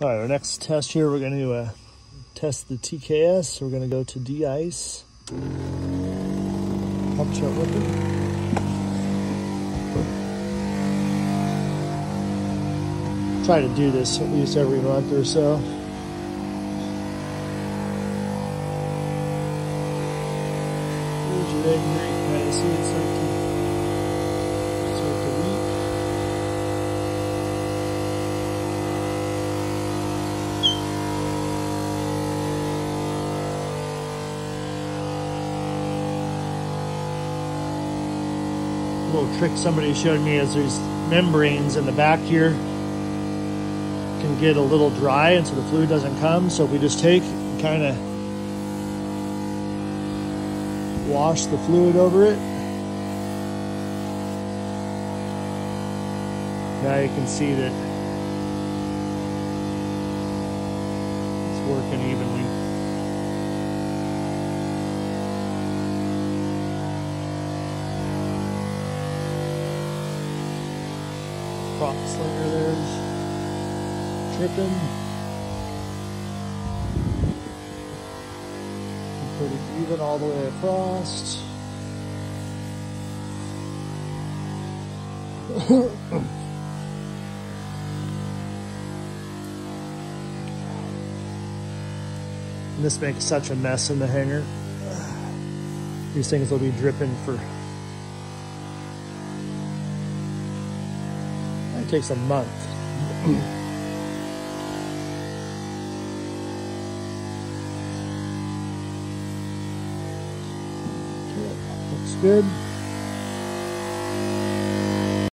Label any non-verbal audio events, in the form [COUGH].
All right, our next test here, we're going to uh, test the TKS. We're going to go to de-ice. Pump shot whipping. Try to do this at least every month or so. Here's your egg see it start little trick somebody showed me is there's membranes in the back here can get a little dry and so the fluid doesn't come. So if we just take and kind of wash the fluid over it. Now you can see that it's working evenly prop slinger there's tripping. Put it even all the way across. [COUGHS] this makes such a mess in the hangar. These things will be dripping for takes a month. looks good.